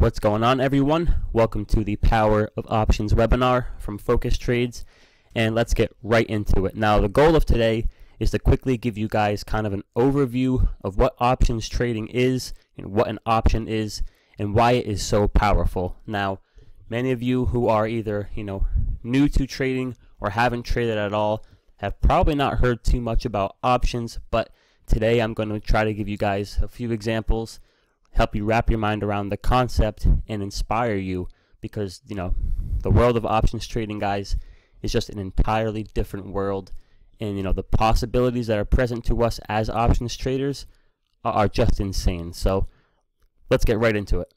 What's going on everyone? Welcome to the Power of Options webinar from Focused Trades and let's get right into it. Now the goal of today is to quickly give you guys kind of an overview of what options trading is and what an option is and why it is so powerful. Now many of you who are either you know new to trading or haven't traded at all have probably not heard too much about options but today I'm going to try to give you guys a few examples help you wrap your mind around the concept and inspire you because you know the world of options trading guys is just an entirely different world. And you know the possibilities that are present to us as options traders are just insane. So let's get right into it.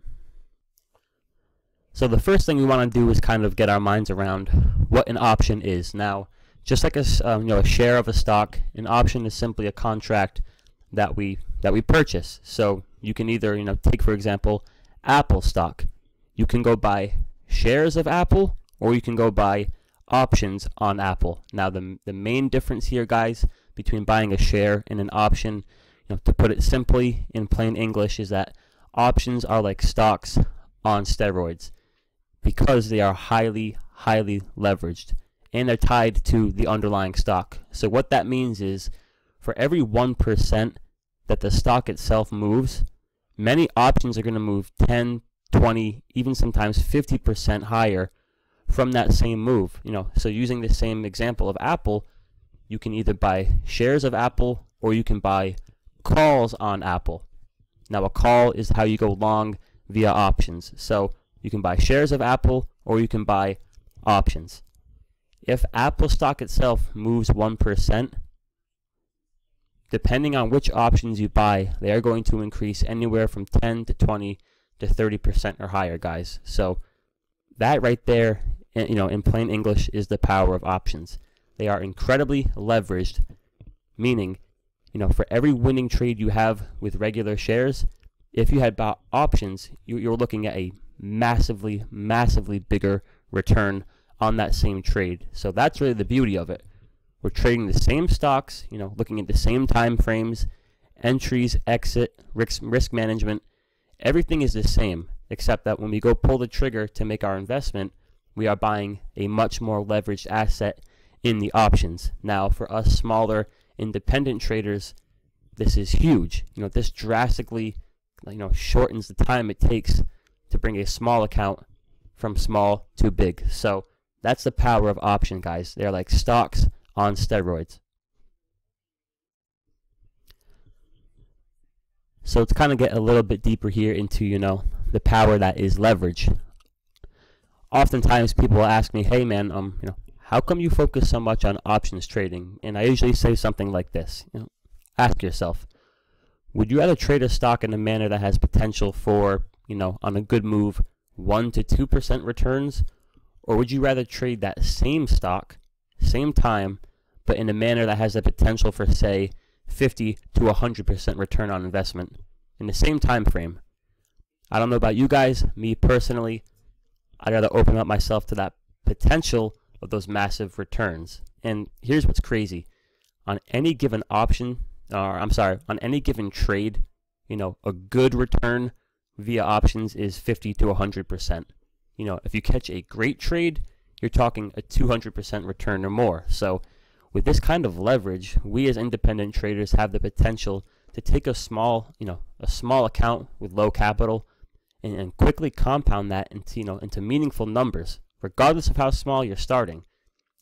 So the first thing we want to do is kind of get our minds around what an option is. Now just like a, um, you know, a share of a stock an option is simply a contract that we that we purchase so you can either, you know, take for example, Apple stock. You can go buy shares of Apple or you can go buy options on Apple. Now the the main difference here guys between buying a share and an option, you know, to put it simply in plain English is that options are like stocks on steroids because they are highly highly leveraged and they're tied to the underlying stock. So what that means is for every 1% that the stock itself moves, many options are going to move 10, 20, even sometimes 50% higher from that same move. You know, so using the same example of Apple, you can either buy shares of Apple or you can buy calls on Apple. Now a call is how you go long via options. So you can buy shares of Apple or you can buy options. If Apple stock itself moves 1%, depending on which options you buy, they are going to increase anywhere from 10 to 20 to 30% or higher, guys. So that right there, you know, in plain English is the power of options. They are incredibly leveraged, meaning, you know, for every winning trade you have with regular shares, if you had bought options, you're looking at a massively, massively bigger return on that same trade. So that's really the beauty of it. We're trading the same stocks, you know, looking at the same time frames, entries, exit, risk, risk management. Everything is the same, except that when we go pull the trigger to make our investment, we are buying a much more leveraged asset in the options. Now, for us smaller independent traders, this is huge. You know, this drastically, you know, shortens the time it takes to bring a small account from small to big. So that's the power of option, guys. They're like stocks on steroids. So to kind of get a little bit deeper here into, you know, the power that is leverage. Oftentimes people ask me, hey man, um, you know, how come you focus so much on options trading? And I usually say something like this, you know, ask yourself, would you rather trade a stock in a manner that has potential for, you know, on a good move, 1 to 2% returns? Or would you rather trade that same stock same time, but in a manner that has the potential for, say, 50 to 100% return on investment in the same time frame. I don't know about you guys, me personally, I'd rather open up myself to that potential of those massive returns. And here's what's crazy. On any given option, or I'm sorry, on any given trade, you know, a good return via options is 50 to 100%. You know, if you catch a great trade, you're talking a 200% return or more. So with this kind of leverage, we as independent traders have the potential to take a small, you know, a small account with low capital and, and quickly compound that into, you know, into meaningful numbers, regardless of how small you're starting.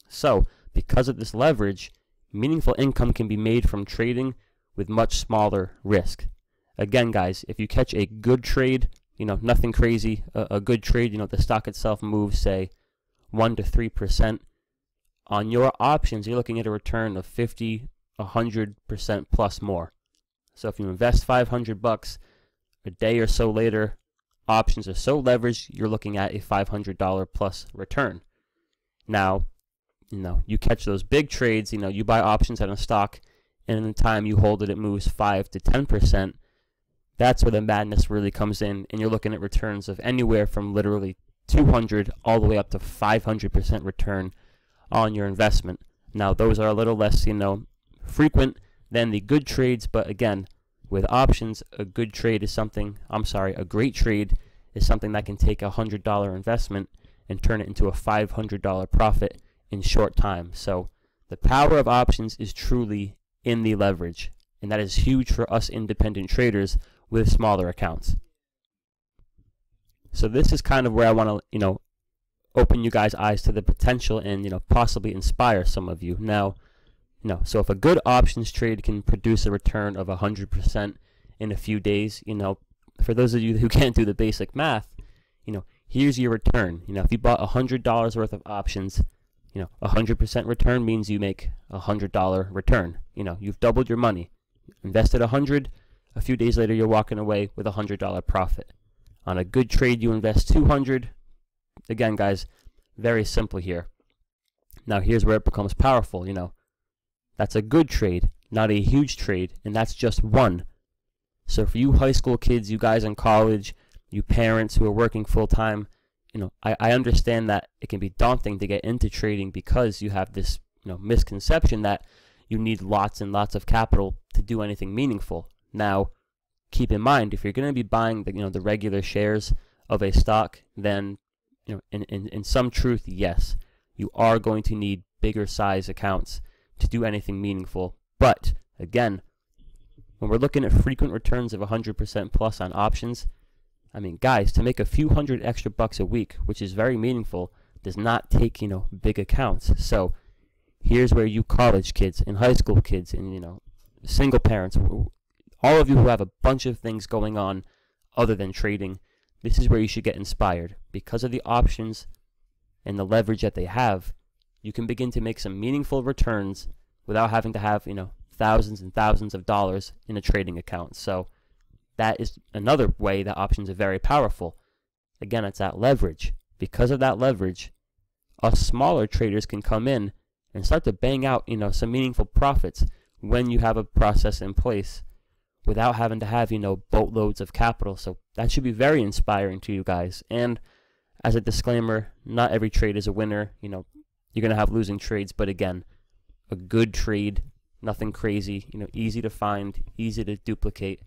So because of this leverage, meaningful income can be made from trading with much smaller risk. Again, guys, if you catch a good trade, you know, nothing crazy, a, a good trade, you know, the stock itself moves, say, 1 to 3%. On your options, you're looking at a return of 50, 100% plus more. So if you invest 500 bucks, a day or so later, options are so leveraged, you're looking at a $500 plus return. Now, you know, you catch those big trades, you know, you buy options on a stock, and in the time you hold it, it moves 5 to 10%. That's where the madness really comes in, and you're looking at returns of anywhere from literally 200 all the way up to 500% return on your investment. Now, those are a little less, you know, frequent than the good trades, but again, with options, a good trade is something, I'm sorry, a great trade is something that can take a $100 investment and turn it into a $500 profit in short time. So the power of options is truly in the leverage, and that is huge for us independent traders with smaller accounts. So this is kind of where I want to, you know, open you guys' eyes to the potential and, you know, possibly inspire some of you. Now, you know, so if a good options trade can produce a return of 100% in a few days, you know, for those of you who can't do the basic math, you know, here's your return. You know, if you bought $100 worth of options, you know, 100% return means you make a $100 return. You know, you've doubled your money. Invested 100, a few days later you're walking away with a $100 profit. On a good trade you invest 200. Again, guys, very simple here. Now here's where it becomes powerful, you know. That's a good trade, not a huge trade, and that's just one. So for you high school kids, you guys in college, you parents who are working full time, you know, I, I understand that it can be daunting to get into trading because you have this, you know, misconception that you need lots and lots of capital to do anything meaningful. Now, keep in mind if you're going to be buying the, you know, the regular shares of a stock, then, you know, in, in, in some truth, yes, you are going to need bigger size accounts to do anything meaningful. But again, when we're looking at frequent returns of 100% plus on options, I mean, guys, to make a few hundred extra bucks a week, which is very meaningful, does not take, you know, big accounts. So here's where you college kids and high school kids and, you know, single parents, all of you who have a bunch of things going on other than trading, this is where you should get inspired. Because of the options and the leverage that they have, you can begin to make some meaningful returns without having to have, you know, thousands and thousands of dollars in a trading account. So that is another way that options are very powerful. Again, it's that leverage. Because of that leverage, us smaller traders can come in and start to bang out, you know, some meaningful profits when you have a process in place without having to have, you know, boatloads of capital. So that should be very inspiring to you guys. And as a disclaimer, not every trade is a winner. You know, you're going to have losing trades, but again, a good trade, nothing crazy, you know, easy to find, easy to duplicate.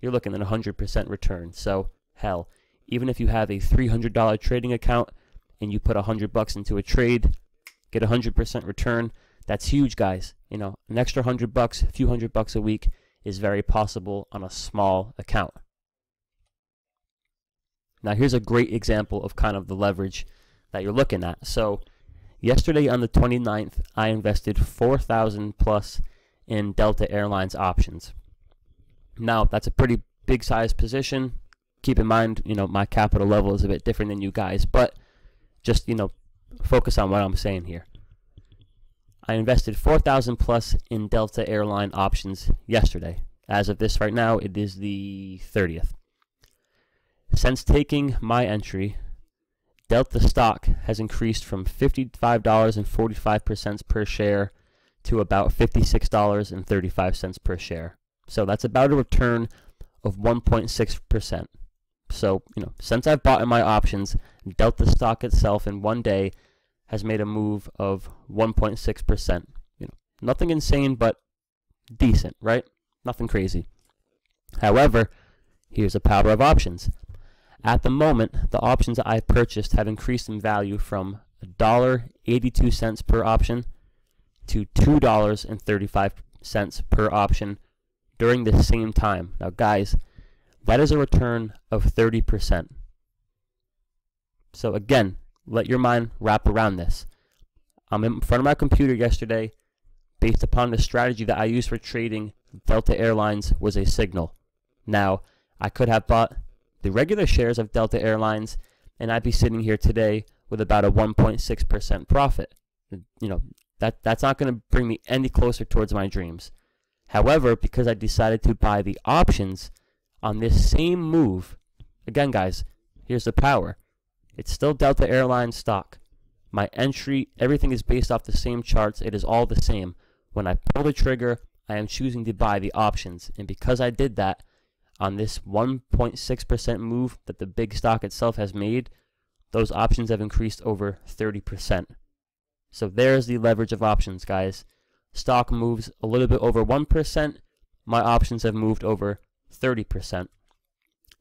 You're looking at a 100% return. So, hell, even if you have a $300 trading account and you put 100 bucks into a trade, get a 100% return, that's huge, guys. You know, an extra 100 bucks, a few hundred bucks a week is very possible on a small account. Now, here's a great example of kind of the leverage that you're looking at. So, Yesterday on the 29th, I invested 4,000 plus in Delta Airlines options. Now, that's a pretty big size position. Keep in mind, you know, my capital level is a bit different than you guys, but just, you know, focus on what I'm saying here. I invested 4,000 plus in Delta Airline options yesterday. As of this right now, it is the 30th. Since taking my entry, Delta stock has increased from $55.45 per share to about $56.35 per share. So that's about a return of 1.6%. So, you know, since I've bought in my options, Delta stock itself in one day has made a move of 1.6%. You know, nothing insane, but decent, right? Nothing crazy. However, here's the power of options. At the moment, the options I purchased have increased in value from $1.82 per option to $2.35 per option during the same time. Now, guys, that is a return of 30%. So, again, let your mind wrap around this. I'm in front of my computer yesterday. Based upon the strategy that I used for trading, Delta Airlines was a signal. Now, I could have bought the regular shares of Delta Airlines, and I'd be sitting here today with about a 1.6% profit. You know, that that's not going to bring me any closer towards my dreams. However, because I decided to buy the options on this same move, again, guys, here's the power. It's still Delta Airlines stock. My entry, everything is based off the same charts. It is all the same. When I pull the trigger, I am choosing to buy the options. And because I did that, on this 1.6% move that the big stock itself has made, those options have increased over 30%. So there's the leverage of options, guys. Stock moves a little bit over 1%. My options have moved over 30%.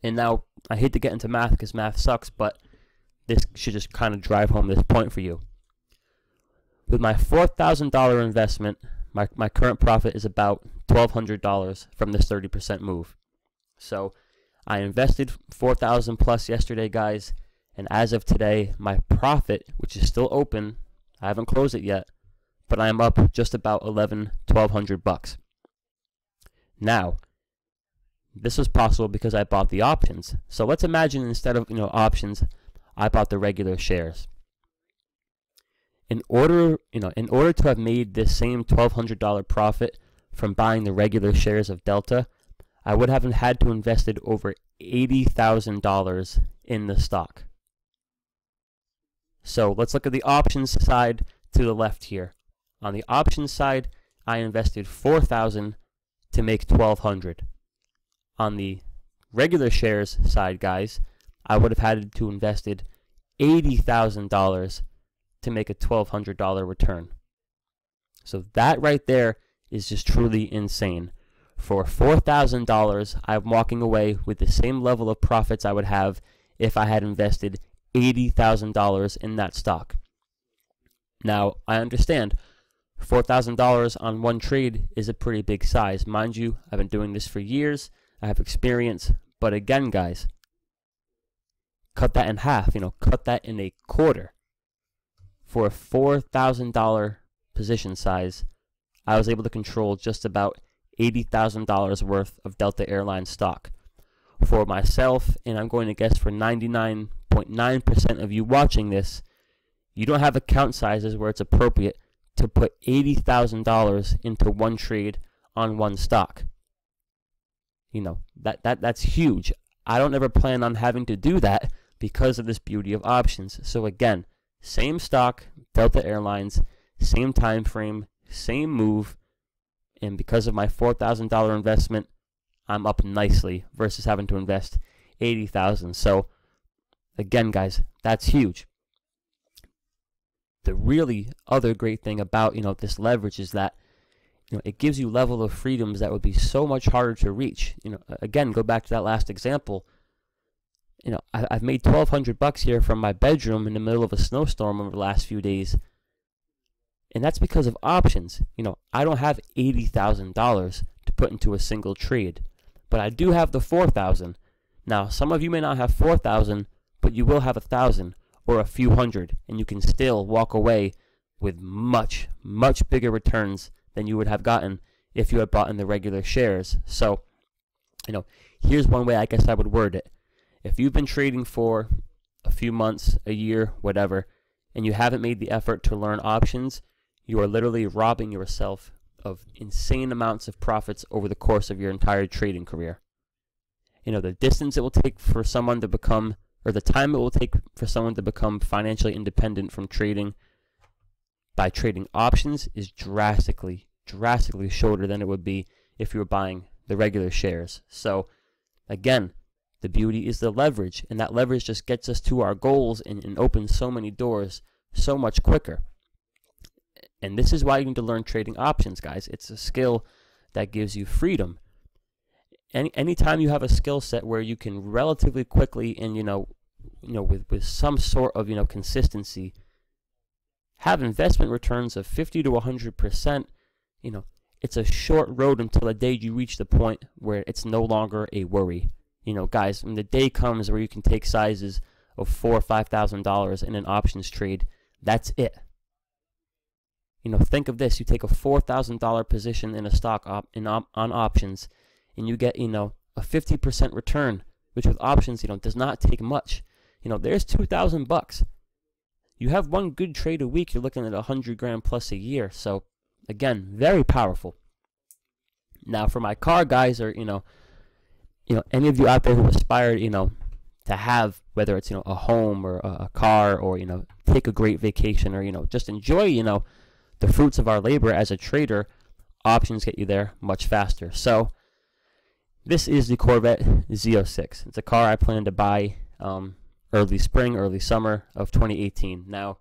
And now I hate to get into math because math sucks, but this should just kind of drive home this point for you. With my $4,000 investment, my, my current profit is about $1,200 from this 30% move. So I invested 4000 plus yesterday, guys, and as of today, my profit, which is still open, I haven't closed it yet, but I am up just about 11, 1200 bucks. Now, this was possible because I bought the options. So let's imagine instead of, you know, options, I bought the regular shares. In order, you know, in order to have made this same $1200 profit from buying the regular shares of Delta, I would have had to invested over $80,000 in the stock. So let's look at the options side to the left here. On the options side, I invested 4000 to make 1200 On the regular shares side, guys, I would have had to invested $80,000 to make a $1,200 return. So that right there is just truly insane. For $4,000, I'm walking away with the same level of profits I would have if I had invested $80,000 in that stock. Now, I understand $4,000 on one trade is a pretty big size. Mind you, I've been doing this for years. I have experience. But again, guys, cut that in half, you know, cut that in a quarter. For a $4,000 position size, I was able to control just about $80,000 worth of Delta Airlines stock. For myself, and I'm going to guess for 99.9% of you watching this, you don't have account sizes where it's appropriate to put $80,000 into one trade on one stock. You know, that, that that's huge. I don't ever plan on having to do that because of this beauty of options. So again, same stock, Delta Airlines, same time frame, same move, and because of my $4,000 investment, I'm up nicely versus having to invest 80,000. So again, guys, that's huge. The really other great thing about, you know, this leverage is that you know, it gives you level of freedoms that would be so much harder to reach. You know, again, go back to that last example. You know, I, have made 1200 bucks here from my bedroom in the middle of a snowstorm over the last few days and that's because of options. You know, I don't have $80,000 to put into a single trade, but I do have the 4,000. Now, some of you may not have 4,000, but you will have a 1,000 or a few hundred, and you can still walk away with much, much bigger returns than you would have gotten if you had bought in the regular shares. So, you know, here's one way I guess I would word it. If you've been trading for a few months, a year, whatever, and you haven't made the effort to learn options, you are literally robbing yourself of insane amounts of profits over the course of your entire trading career. You know, the distance it will take for someone to become, or the time it will take for someone to become financially independent from trading by trading options is drastically, drastically shorter than it would be if you were buying the regular shares. So, again, the beauty is the leverage, and that leverage just gets us to our goals and, and opens so many doors so much quicker. And this is why you need to learn trading options, guys. It's a skill that gives you freedom. Any anytime you have a skill set where you can relatively quickly and you know, you know, with, with some sort of you know consistency, have investment returns of 50 to 100 percent, you know, it's a short road until the day you reach the point where it's no longer a worry. You know, guys, when the day comes where you can take sizes of four or five thousand dollars in an options trade, that's it. You know, think of this: you take a four thousand dollar position in a stock op in op on options, and you get you know a fifty percent return, which with options you know does not take much. You know, there's two thousand bucks. You have one good trade a week, you're looking at a hundred grand plus a year. So again, very powerful. Now, for my car guys, or you know, you know, any of you out there who aspire, you know, to have whether it's you know a home or a, a car, or you know, take a great vacation, or you know, just enjoy, you know the fruits of our labor as a trader, options get you there much faster. So this is the Corvette Z06. It's a car I plan to buy um, early spring, early summer of 2018. Now,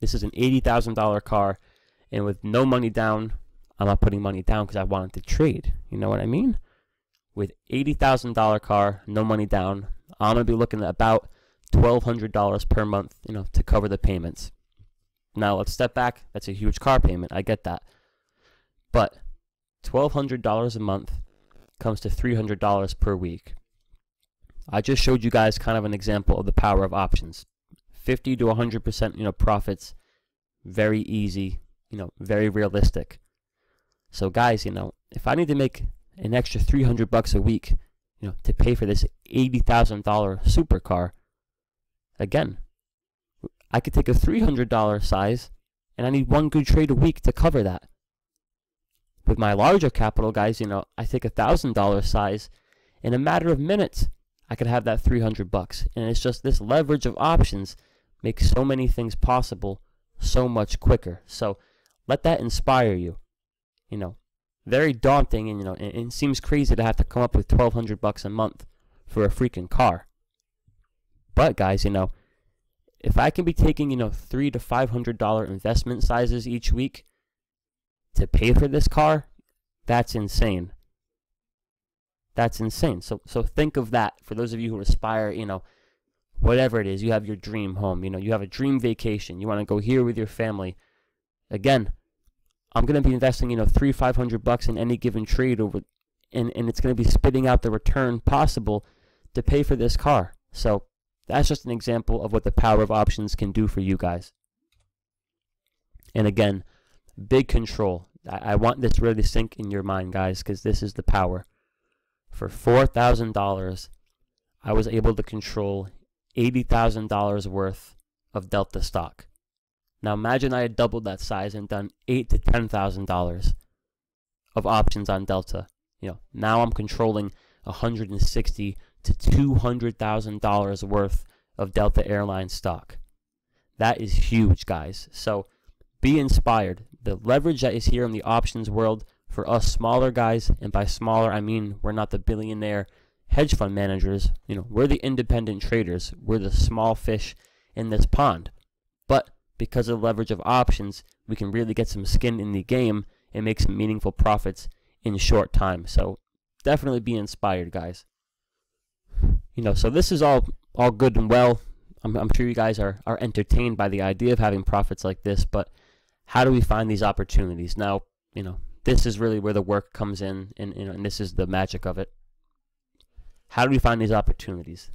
this is an $80,000 car, and with no money down, I'm not putting money down because I wanted to trade. You know what I mean? With $80,000 car, no money down, I'm going to be looking at about $1,200 per month, you know, to cover the payments. Now let's step back. That's a huge car payment. I get that. But $1,200 a month comes to $300 per week. I just showed you guys kind of an example of the power of options. 50 to 100% you know profits very easy, you know, very realistic. So guys, you know, if I need to make an extra 300 bucks a week, you know, to pay for this $80,000 supercar, again, I could take a $300 size and I need one good trade a week to cover that. With my larger capital, guys, you know, I take a $1,000 size in a matter of minutes, I could have that 300 bucks. And it's just this leverage of options makes so many things possible so much quicker. So let that inspire you. You know, very daunting and you know, it, it seems crazy to have to come up with 1200 bucks a month for a freaking car. But guys, you know, if I can be taking, you know, 3 to 500 dollar investment sizes each week to pay for this car, that's insane. That's insane. So so think of that for those of you who aspire, you know, whatever it is, you have your dream home, you know, you have a dream vacation, you want to go here with your family. Again, I'm going to be investing, you know, three, five hundred bucks in any given trade over, and, and it's going to be spitting out the return possible to pay for this car. So that's just an example of what the power of options can do for you guys. And again, big control. I, I want this really to sink in your mind, guys, because this is the power. For $4,000, I was able to control $80,000 worth of Delta stock. Now imagine I had doubled that size and done eight to ten thousand dollars of options on Delta. You know, now I'm controlling 160 to 200 thousand dollars worth of Delta Airlines stock. That is huge, guys. So be inspired. The leverage that is here in the options world for us smaller guys, and by smaller I mean we're not the billionaire hedge fund managers, you know, we're the independent traders. We're the small fish in this pond. Because of the leverage of options, we can really get some skin in the game and make some meaningful profits in short time. So definitely be inspired, guys. You know, so this is all all good and well. I'm, I'm sure you guys are, are entertained by the idea of having profits like this, but how do we find these opportunities? Now, you know, this is really where the work comes in, and, you know, and this is the magic of it. How do we find these opportunities?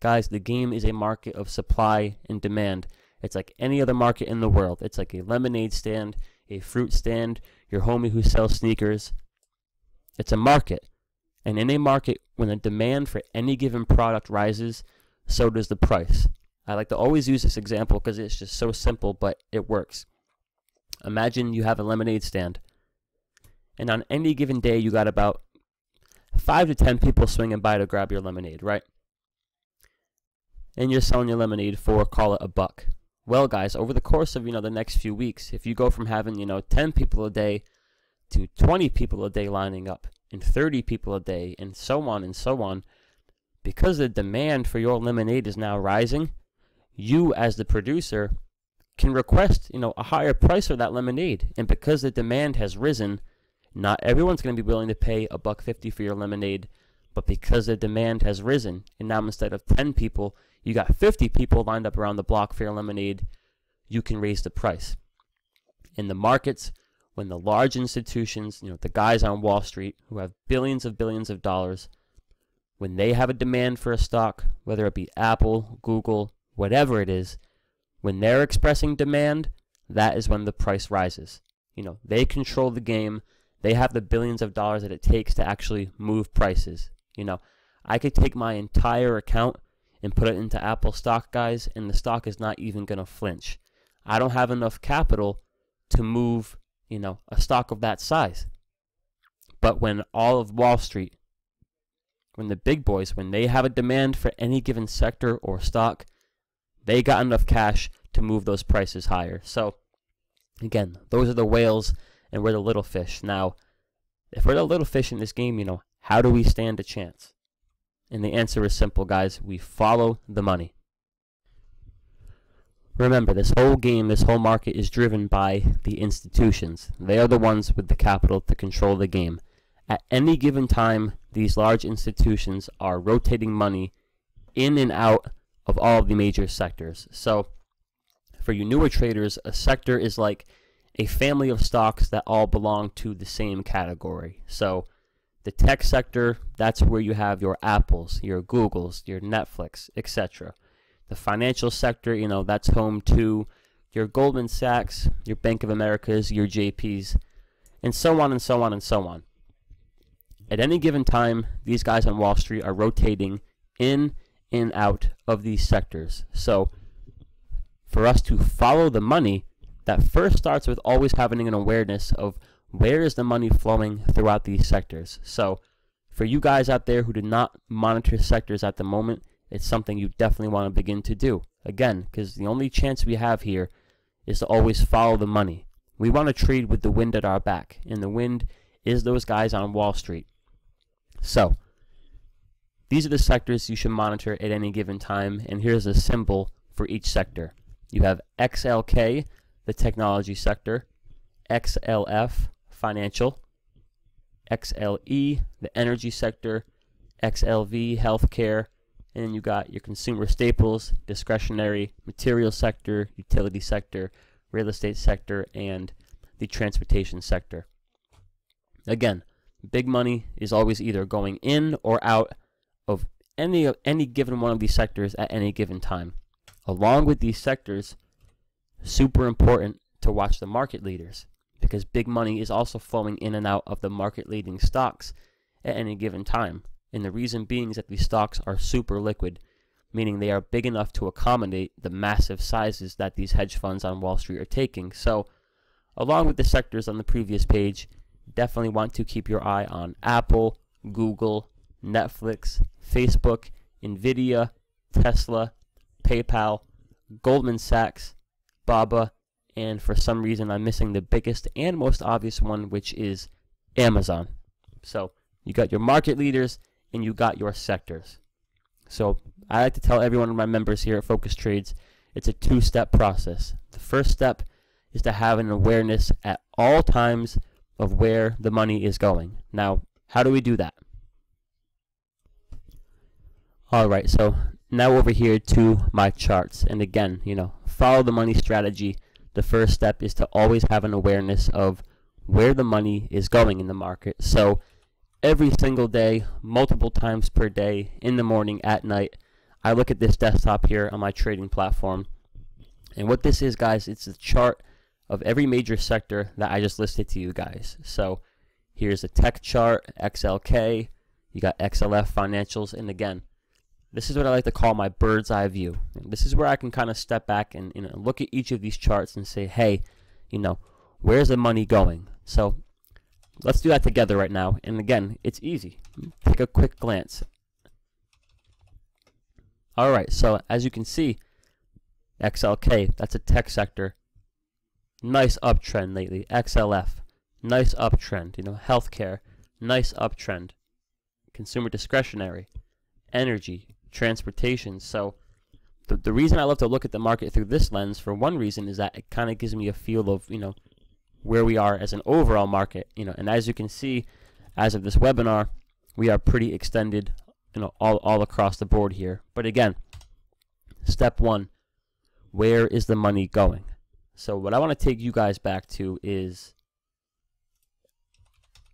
Guys, the game is a market of supply and demand. It's like any other market in the world. It's like a lemonade stand, a fruit stand, your homie who sells sneakers. It's a market. And in a market, when the demand for any given product rises, so does the price. I like to always use this example because it's just so simple, but it works. Imagine you have a lemonade stand. And on any given day, you got about five to ten people swinging by to grab your lemonade, right? And you're selling your lemonade for call it a buck. Well, guys, over the course of you know the next few weeks, if you go from having you know 10 people a day to 20 people a day lining up, and 30 people a day, and so on and so on, because the demand for your lemonade is now rising, you as the producer can request you know a higher price for that lemonade, and because the demand has risen, not everyone's going to be willing to pay a buck fifty for your lemonade, but because the demand has risen, and now instead of 10 people, you got 50 people lined up around the block for your lemonade, you can raise the price. In the markets, when the large institutions, you know, the guys on Wall Street who have billions of billions of dollars, when they have a demand for a stock, whether it be Apple, Google, whatever it is, when they're expressing demand, that is when the price rises. You know, they control the game they have the billions of dollars that it takes to actually move prices. You know, I could take my entire account and put it into Apple stock, guys, and the stock is not even going to flinch. I don't have enough capital to move, you know, a stock of that size. But when all of Wall Street, when the big boys, when they have a demand for any given sector or stock, they got enough cash to move those prices higher. So, again, those are the whales and we're the little fish. Now, if we're the little fish in this game, you know, how do we stand a chance? And the answer is simple, guys. We follow the money. Remember, this whole game, this whole market is driven by the institutions. They are the ones with the capital to control the game. At any given time, these large institutions are rotating money in and out of all the major sectors. So, for you newer traders, a sector is like a family of stocks that all belong to the same category. So, the tech sector, that's where you have your Apples, your Googles, your Netflix, etc. The financial sector, you know, that's home to your Goldman Sachs, your Bank of Americas, your JPs, and so on and so on and so on. At any given time, these guys on Wall Street are rotating in and out of these sectors. So, for us to follow the money, that first starts with always having an awareness of where is the money flowing throughout these sectors? So, for you guys out there who do not monitor sectors at the moment, it's something you definitely want to begin to do. Again, because the only chance we have here is to always follow the money. We want to trade with the wind at our back, and the wind is those guys on Wall Street. So, these are the sectors you should monitor at any given time, and here's a symbol for each sector. You have XLK, the technology sector, XLF, financial, XLE, the energy sector, XLV, healthcare, and then you got your consumer staples, discretionary, material sector, utility sector, real estate sector, and the transportation sector. Again, big money is always either going in or out of any of any given one of these sectors at any given time. Along with these sectors, super important to watch the market leaders because big money is also flowing in and out of the market leading stocks at any given time. And the reason being is that these stocks are super liquid, meaning they are big enough to accommodate the massive sizes that these hedge funds on Wall Street are taking. So, along with the sectors on the previous page, definitely want to keep your eye on Apple, Google, Netflix, Facebook, Nvidia, Tesla, PayPal, Goldman Sachs, Baba, and for some reason I'm missing the biggest and most obvious one, which is Amazon. So you got your market leaders and you got your sectors. So I like to tell every one of my members here at Focused Trades, it's a two-step process. The first step is to have an awareness at all times of where the money is going. Now, how do we do that? All right, so now over here to my charts. And again, you know, follow the money strategy the first step is to always have an awareness of where the money is going in the market. So every single day, multiple times per day, in the morning, at night, I look at this desktop here on my trading platform. And what this is, guys, it's a chart of every major sector that I just listed to you guys. So here's a tech chart, XLK, you got XLF financials, and again, this is what I like to call my bird's eye view. This is where I can kind of step back and you know look at each of these charts and say, hey, you know, where's the money going? So let's do that together right now. And again, it's easy. Take a quick glance. All right, so as you can see, XLK, that's a tech sector. Nice uptrend lately. XLF, nice uptrend. You know, healthcare, nice uptrend. Consumer discretionary, energy, transportation. So the, the reason I love to look at the market through this lens, for one reason, is that it kind of gives me a feel of, you know, where we are as an overall market. You know, and as you can see, as of this webinar, we are pretty extended, you know, all, all across the board here. But again, step one, where is the money going? So what I want to take you guys back to is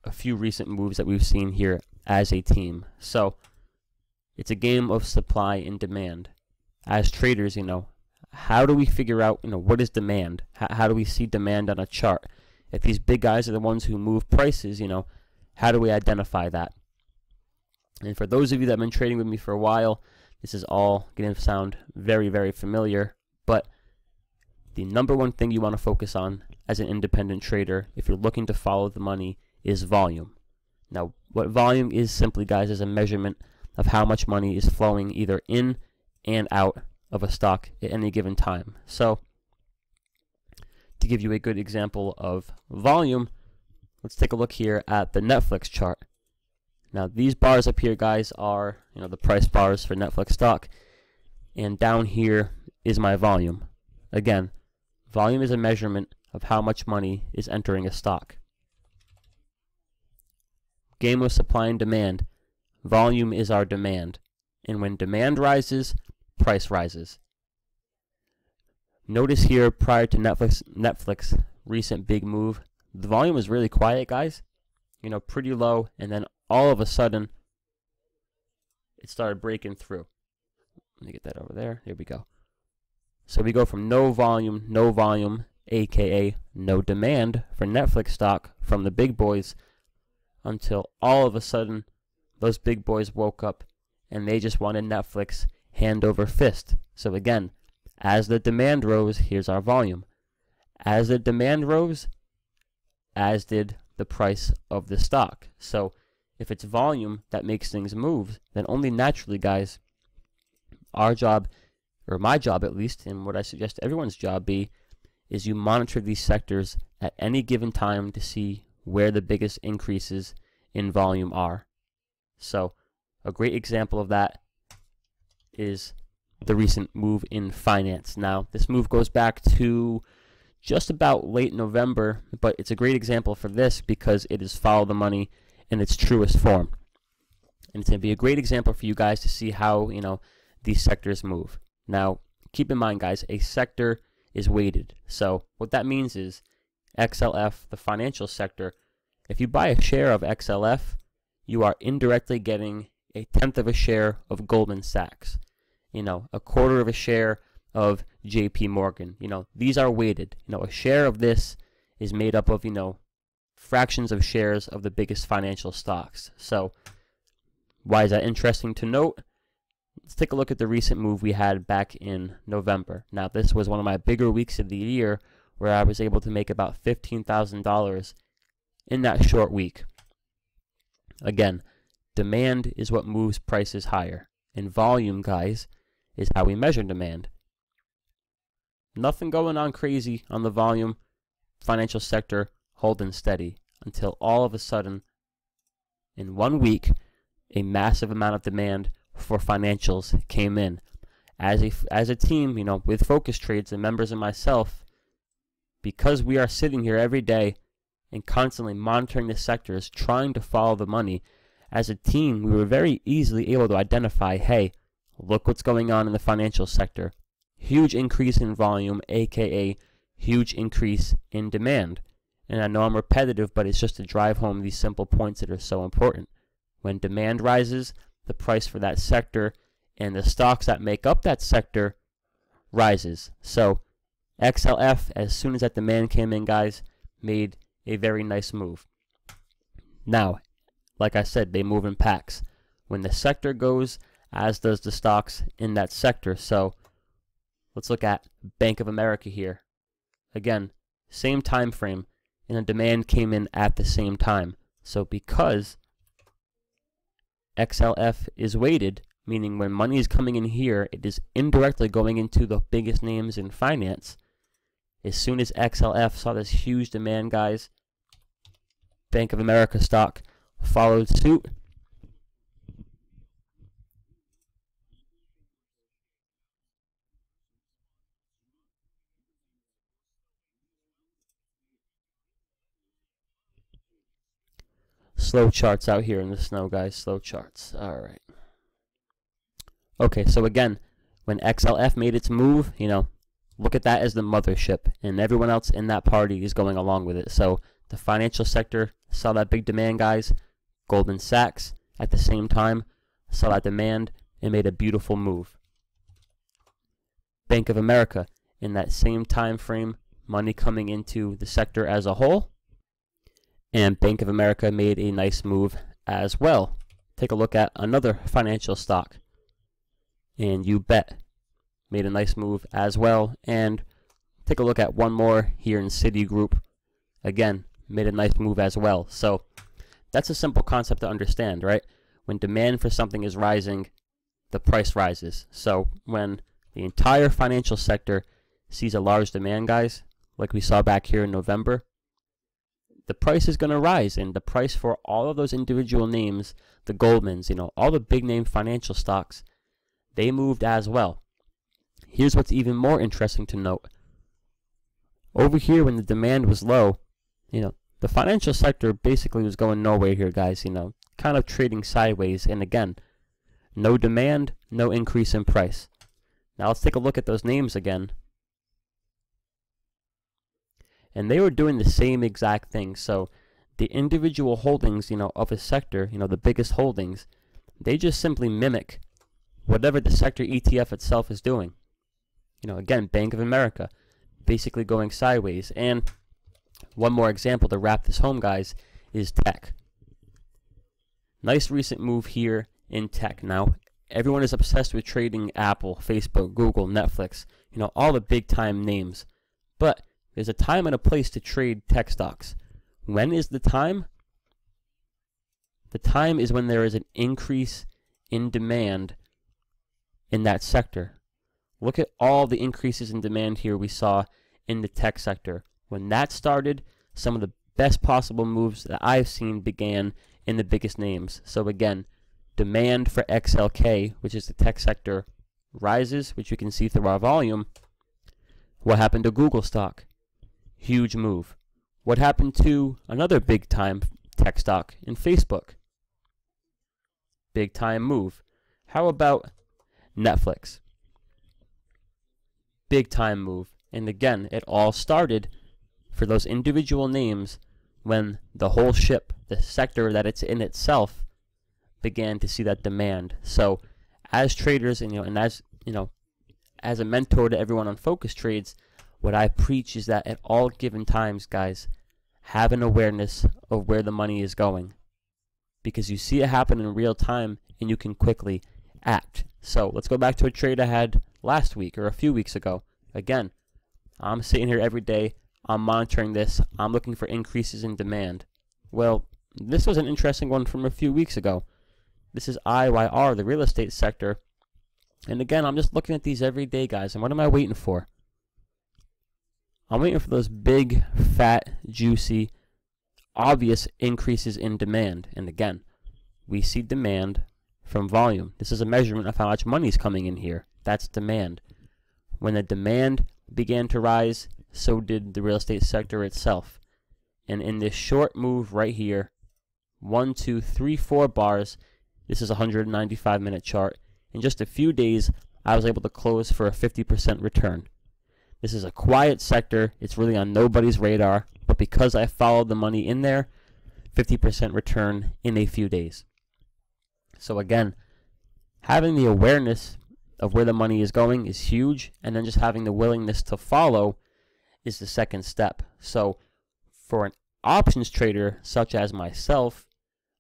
a few recent moves that we've seen here as a team. So it's a game of supply and demand. As traders, you know, how do we figure out, you know, what is demand? How, how do we see demand on a chart? If these big guys are the ones who move prices, you know, how do we identify that? And for those of you that have been trading with me for a while, this is all going to sound very, very familiar. But the number one thing you want to focus on as an independent trader, if you're looking to follow the money, is volume. Now, what volume is simply, guys, is a measurement of how much money is flowing either in and out of a stock at any given time. So, to give you a good example of volume, let's take a look here at the Netflix chart. Now, these bars up here, guys, are you know the price bars for Netflix stock, and down here is my volume. Again, volume is a measurement of how much money is entering a stock. game of supply and demand. Volume is our demand. And when demand rises, price rises. Notice here prior to Netflix Netflix recent big move, the volume was really quiet, guys. You know, pretty low, and then all of a sudden it started breaking through. Let me get that over there. Here we go. So we go from no volume, no volume, aka no demand for Netflix stock from the big boys until all of a sudden those big boys woke up and they just wanted Netflix hand over fist. So again, as the demand rose, here's our volume. As the demand rose, as did the price of the stock. So if it's volume that makes things move, then only naturally, guys, our job, or my job at least, and what I suggest everyone's job be, is you monitor these sectors at any given time to see where the biggest increases in volume are. So a great example of that is the recent move in finance. Now, this move goes back to just about late November, but it's a great example for this because it is follow the money in its truest form. And it's going to be a great example for you guys to see how, you know, these sectors move. Now, keep in mind, guys, a sector is weighted. So what that means is XLF, the financial sector, if you buy a share of XLF, you are indirectly getting a tenth of a share of Goldman Sachs. You know, a quarter of a share of JP Morgan. You know, these are weighted. You know, a share of this is made up of, you know, fractions of shares of the biggest financial stocks. So, why is that interesting to note? Let's take a look at the recent move we had back in November. Now, this was one of my bigger weeks of the year where I was able to make about $15,000 in that short week. Again, demand is what moves prices higher, and volume, guys, is how we measure demand. Nothing going on crazy on the volume financial sector holding steady until all of a sudden, in one week, a massive amount of demand for financials came in. As a, as a team, you know, with focused trades and members and myself, because we are sitting here every day and constantly monitoring the sectors, trying to follow the money, as a team, we were very easily able to identify, hey, look what's going on in the financial sector. Huge increase in volume, aka huge increase in demand. And I know I'm repetitive, but it's just to drive home these simple points that are so important. When demand rises, the price for that sector and the stocks that make up that sector rises. So XLF, as soon as that demand came in, guys, made a very nice move. Now, like I said, they move in packs. When the sector goes, as does the stocks in that sector. So let's look at Bank of America here. Again, same time frame, and the demand came in at the same time. So because XLF is weighted, meaning when money is coming in here, it is indirectly going into the biggest names in finance. As soon as XLF saw this huge demand, guys, Bank of America stock followed suit. Slow charts out here in the snow, guys. Slow charts. All right. Okay, so again, when XLF made its move, you know, look at that as the mothership, and everyone else in that party is going along with it. So the financial sector saw that big demand, guys. Goldman Sachs, at the same time, saw that demand and made a beautiful move. Bank of America, in that same time frame, money coming into the sector as a whole, and Bank of America made a nice move as well. Take a look at another financial stock, and you bet made a nice move as well. And take a look at one more here in Citigroup. Again, made a nice move as well. So that's a simple concept to understand, right? When demand for something is rising, the price rises. So when the entire financial sector sees a large demand, guys, like we saw back here in November, the price is going to rise. And the price for all of those individual names, the Goldmans, you know, all the big name financial stocks, they moved as well. Here's what's even more interesting to note. Over here, when the demand was low, you know, the financial sector basically was going nowhere here, guys. You know, kind of trading sideways. And again, no demand, no increase in price. Now let's take a look at those names again. And they were doing the same exact thing. So the individual holdings, you know, of a sector, you know, the biggest holdings, they just simply mimic whatever the sector ETF itself is doing. You know, again, Bank of America, basically going sideways. And one more example to wrap this home, guys, is tech. Nice recent move here in tech. Now, everyone is obsessed with trading Apple, Facebook, Google, Netflix, you know, all the big time names. But there's a time and a place to trade tech stocks. When is the time? The time is when there is an increase in demand in that sector. Look at all the increases in demand here we saw in the tech sector. When that started, some of the best possible moves that I've seen began in the biggest names. So again, demand for XLK, which is the tech sector, rises, which you can see through our volume. What happened to Google stock? Huge move. What happened to another big time tech stock in Facebook? Big time move. How about Netflix? Big time move. And again, it all started for those individual names when the whole ship, the sector that it's in itself, began to see that demand. So, as traders, and you know, and as you know, as a mentor to everyone on Focused Trades, what I preach is that at all given times, guys, have an awareness of where the money is going, because you see it happen in real time, and you can quickly act. So let's go back to a trade I had last week or a few weeks ago. Again, I'm sitting here every day I'm monitoring this. I'm looking for increases in demand. Well, this was an interesting one from a few weeks ago. This is IYR, the real estate sector. And again, I'm just looking at these every day, guys. And what am I waiting for? I'm waiting for those big, fat, juicy, obvious increases in demand. And again, we see demand from volume. This is a measurement of how much money is coming in here. That's demand. When the demand began to rise, so did the real estate sector itself. And in this short move right here, one, two, three, four bars, this is a 195 minute chart. In just a few days, I was able to close for a 50% return. This is a quiet sector. It's really on nobody's radar. But because I followed the money in there, 50% return in a few days. So again, having the awareness of where the money is going is huge. And then just having the willingness to follow is the second step. So for an options trader such as myself,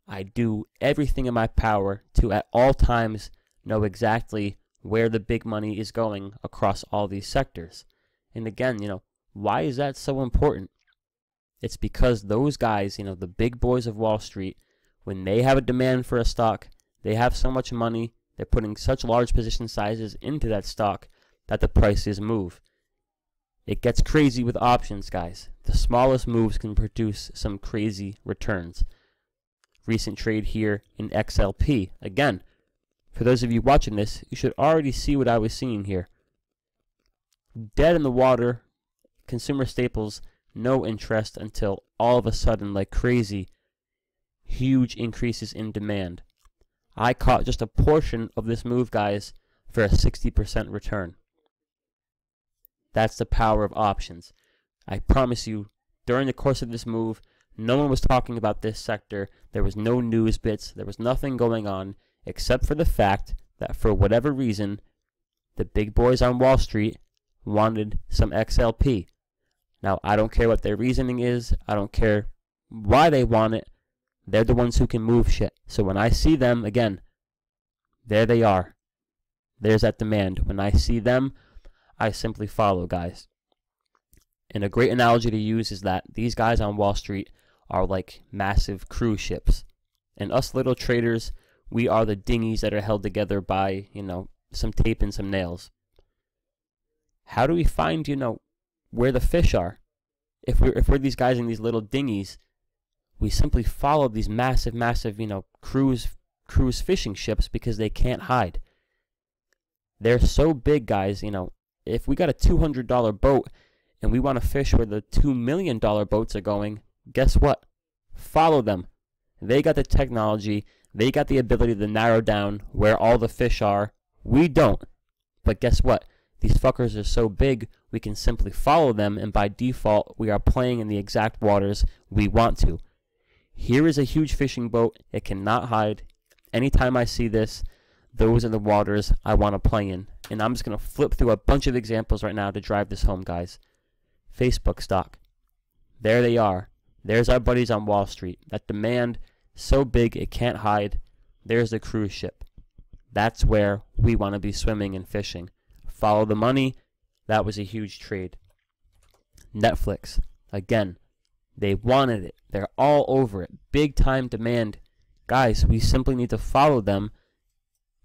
I do everything in my power to at all times know exactly where the big money is going across all these sectors. And again, you know, why is that so important? It's because those guys, you know, the big boys of Wall Street, when they have a demand for a stock, they have so much money, they're putting such large position sizes into that stock that the prices move. It gets crazy with options, guys. The smallest moves can produce some crazy returns. Recent trade here in XLP. Again, for those of you watching this, you should already see what I was seeing here. Dead in the water, consumer staples, no interest until all of a sudden, like crazy, huge increases in demand. I caught just a portion of this move, guys, for a 60% return. That's the power of options. I promise you, during the course of this move, no one was talking about this sector. There was no news bits. There was nothing going on except for the fact that for whatever reason, the big boys on Wall Street wanted some XLP. Now, I don't care what their reasoning is. I don't care why they want it. They're the ones who can move shit. So when I see them, again, there they are. There's that demand. When I see them, I simply follow, guys. And a great analogy to use is that these guys on Wall Street are like massive cruise ships. And us little traders, we are the dinghies that are held together by, you know, some tape and some nails. How do we find, you know, where the fish are? If we're, if we're these guys in these little dinghies, we simply follow these massive, massive, you know, cruise cruise fishing ships because they can't hide. They're so big, guys, you know, if we got a $200 boat and we want to fish where the $2 million boats are going, Guess what? Follow them. They got the technology, they got the ability to narrow down where all the fish are. We don't. But guess what? These fuckers are so big, we can simply follow them, and by default, we are playing in the exact waters we want to. Here is a huge fishing boat. It cannot hide. Anytime I see this, those are the waters I want to play in. And I'm just going to flip through a bunch of examples right now to drive this home, guys. Facebook stock. There they are. There's our buddies on Wall Street. That demand so big it can't hide. There's the cruise ship. That's where we want to be swimming and fishing. Follow the money. That was a huge trade. Netflix. Again, they wanted it. They're all over it. Big time demand. Guys, we simply need to follow them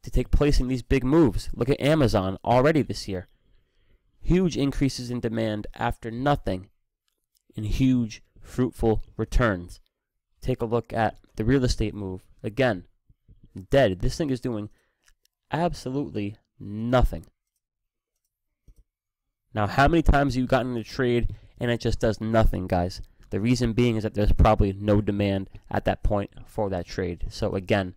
to take place in these big moves. Look at Amazon already this year. Huge increases in demand after nothing and huge fruitful returns. Take a look at the real estate move. Again, dead. This thing is doing absolutely nothing. Now, how many times have you gotten a trade and it just does nothing, guys? The reason being is that there's probably no demand at that point for that trade. So again,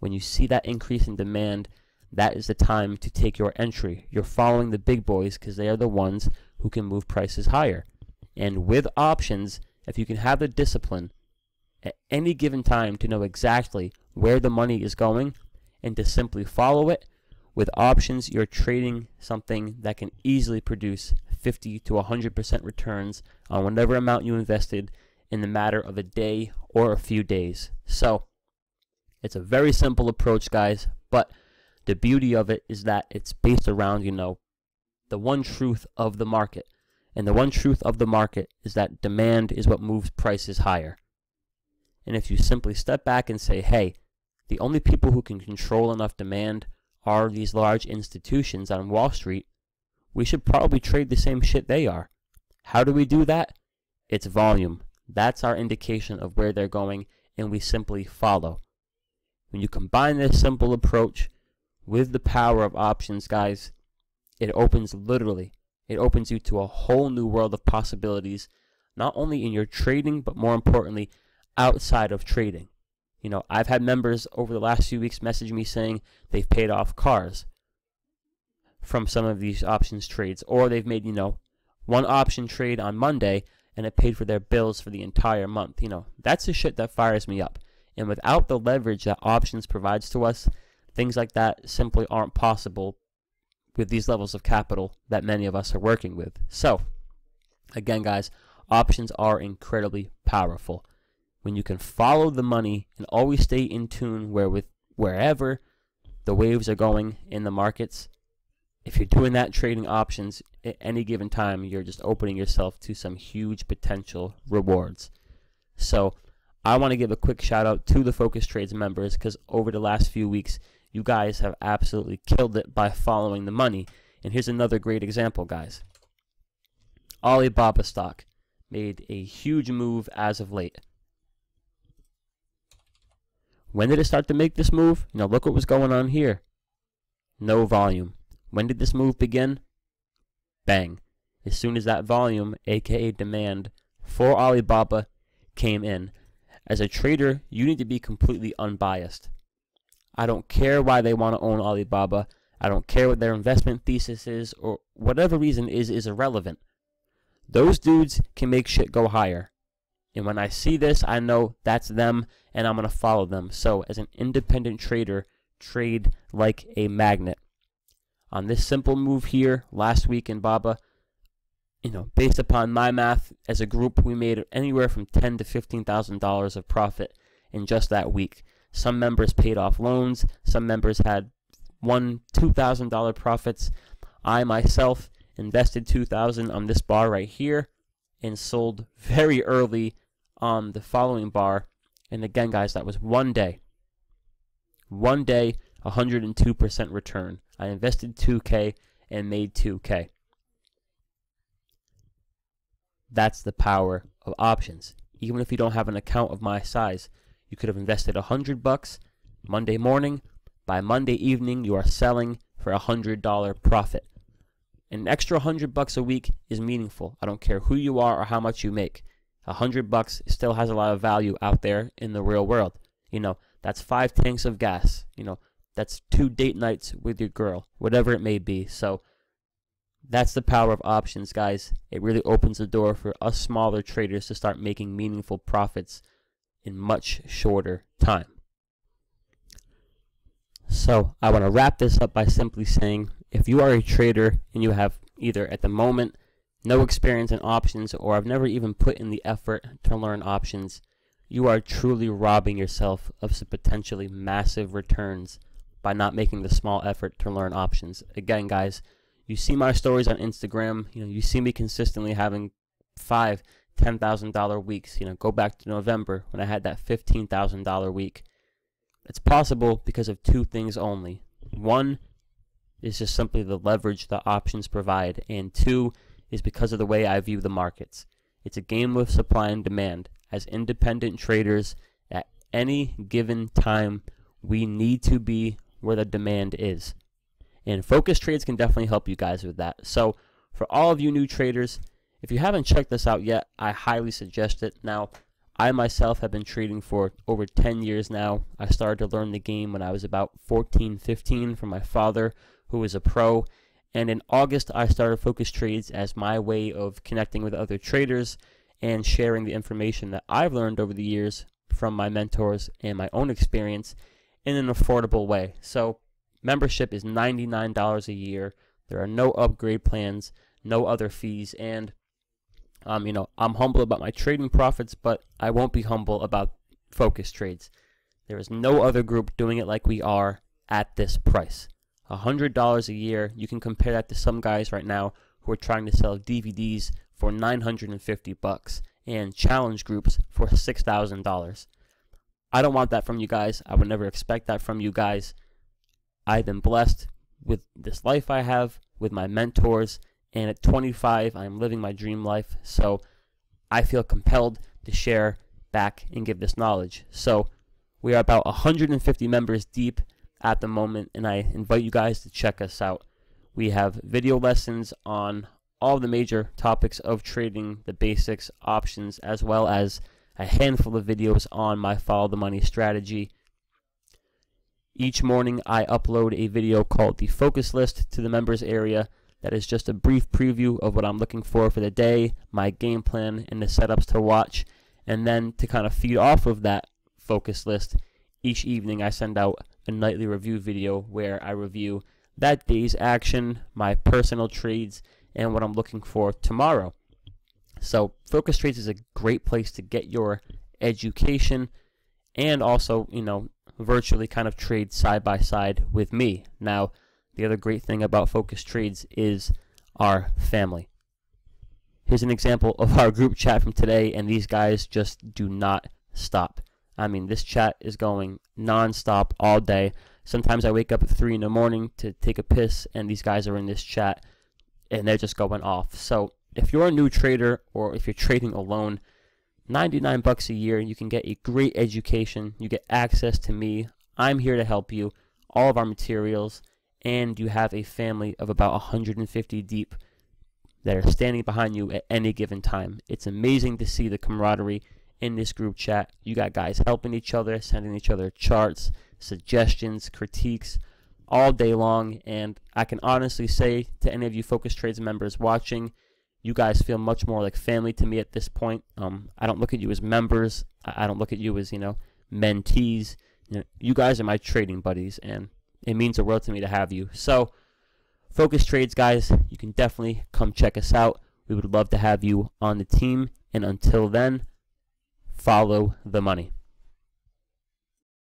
when you see that increase in demand, that is the time to take your entry. You're following the big boys because they are the ones who can move prices higher. And with options, if you can have the discipline at any given time to know exactly where the money is going and to simply follow it, with options, you're trading something that can easily produce 50 to 100% returns on whatever amount you invested in the matter of a day or a few days. So, it's a very simple approach, guys, but the beauty of it is that it's based around, you know, the one truth of the market. And the one truth of the market is that demand is what moves prices higher. And if you simply step back and say, hey, the only people who can control enough demand are these large institutions on Wall Street, we should probably trade the same shit they are. How do we do that? It's volume. That's our indication of where they're going, and we simply follow. When you combine this simple approach with the power of options, guys, it opens literally it opens you to a whole new world of possibilities, not only in your trading, but more importantly, outside of trading. You know, I've had members over the last few weeks message me saying they've paid off cars from some of these options trades, or they've made, you know, one option trade on Monday and it paid for their bills for the entire month. You know, that's the shit that fires me up. And without the leverage that options provides to us, things like that simply aren't possible with these levels of capital that many of us are working with. So, again, guys, options are incredibly powerful. When you can follow the money and always stay in tune where with wherever the waves are going in the markets, if you're doing that trading options at any given time, you're just opening yourself to some huge potential rewards. So, I want to give a quick shout out to the Focused Trades members because over the last few weeks, you guys have absolutely killed it by following the money. And here's another great example, guys. Alibaba stock made a huge move as of late. When did it start to make this move? You know, look what was going on here. No volume. When did this move begin? Bang. As soon as that volume, aka demand, for Alibaba came in. As a trader, you need to be completely unbiased. I don't care why they want to own Alibaba. I don't care what their investment thesis is or whatever reason is is irrelevant. Those dudes can make shit go higher. And when I see this, I know that's them and I'm going to follow them. So, as an independent trader, trade like a magnet. On this simple move here last week in Baba, you know, based upon my math as a group, we made anywhere from ten to fifteen thousand dollars of profit in just that week. Some members paid off loans. Some members had one $2,000 profits. I myself invested 2000 on this bar right here and sold very early on the following bar. And again, guys, that was one day. One day, 102% return. I invested 2K and made 2K. That's the power of options. Even if you don't have an account of my size, you could have invested a hundred bucks Monday morning. By Monday evening, you are selling for a hundred dollar profit. An extra hundred bucks a week is meaningful. I don't care who you are or how much you make. A hundred bucks still has a lot of value out there in the real world. You know, that's five tanks of gas. You know, that's two date nights with your girl, whatever it may be. So that's the power of options, guys. It really opens the door for us smaller traders to start making meaningful profits in much shorter time. So I want to wrap this up by simply saying if you are a trader and you have either at the moment no experience in options or have never even put in the effort to learn options, you are truly robbing yourself of some potentially massive returns by not making the small effort to learn options. Again, guys, you see my stories on Instagram, you know, you see me consistently having five, ten thousand dollar weeks. You know, go back to November when I had that fifteen thousand dollar week. It's possible because of two things only. One is just simply the leverage the options provide, and two is because of the way I view the markets. It's a game of supply and demand. As independent traders, at any given time, we need to be where the demand is. And focused trades can definitely help you guys with that. So, for all of you new traders, if you haven't checked this out yet, I highly suggest it. Now, I myself have been trading for over 10 years now. I started to learn the game when I was about 14, 15 from my father, who was a pro. And in August, I started Focused Trades as my way of connecting with other traders and sharing the information that I've learned over the years from my mentors and my own experience in an affordable way. So, membership is $99 a year. There are no upgrade plans, no other fees, and um, you know, I'm humble about my trading profits, but I won't be humble about focused trades. There is no other group doing it like we are at this price. $100 a year, you can compare that to some guys right now who are trying to sell DVDs for 950 bucks and challenge groups for $6,000. I don't want that from you guys. I would never expect that from you guys. I've been blessed with this life I have, with my mentors, and at 25, I'm living my dream life. So I feel compelled to share back and give this knowledge. So we are about 150 members deep at the moment, and I invite you guys to check us out. We have video lessons on all the major topics of trading, the basics, options, as well as a handful of videos on my follow the money strategy. Each morning, I upload a video called the focus list to the members area that is just a brief preview of what I'm looking for for the day, my game plan, and the setups to watch. And then to kind of feed off of that focus list, each evening I send out a nightly review video where I review that day's action, my personal trades, and what I'm looking for tomorrow. So, Focused Trades is a great place to get your education and also, you know, virtually kind of trade side by side with me. Now, the other great thing about Focused Trades is our family. Here's an example of our group chat from today, and these guys just do not stop. I mean, this chat is going non-stop all day. Sometimes I wake up at 3 in the morning to take a piss, and these guys are in this chat, and they're just going off. So if you're a new trader or if you're trading alone, 99 bucks a year, you can get a great education. You get access to me. I'm here to help you. All of our materials and you have a family of about 150 deep that are standing behind you at any given time. It's amazing to see the camaraderie in this group chat. You got guys helping each other, sending each other charts, suggestions, critiques all day long. And I can honestly say to any of you Focused Trades members watching, you guys feel much more like family to me at this point. Um, I don't look at you as members. I don't look at you as, you know, mentees. You, know, you guys are my trading buddies, and it means the world to me to have you. So, Focused Trades, guys, you can definitely come check us out. We would love to have you on the team. And until then, follow the money.